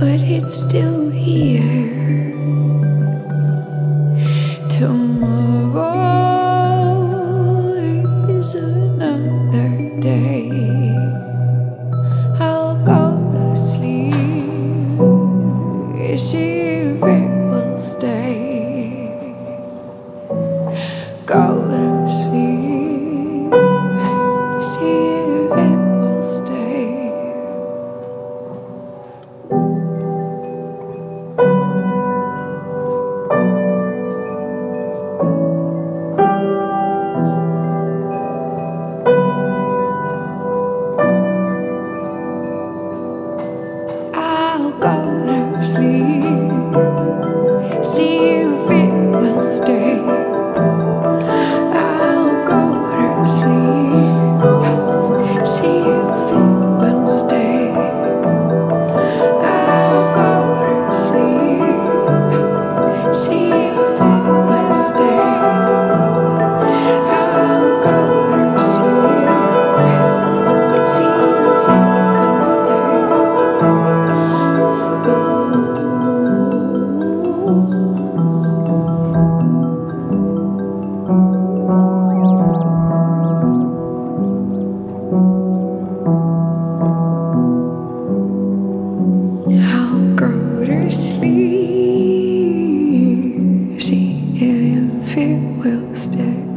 but it's still here. Tomorrow is another day. I'll go to sleep, see if it will stay. Go to sleep, see. See if it will stay. I'll go to sleep. See to sleep. See if it will stay.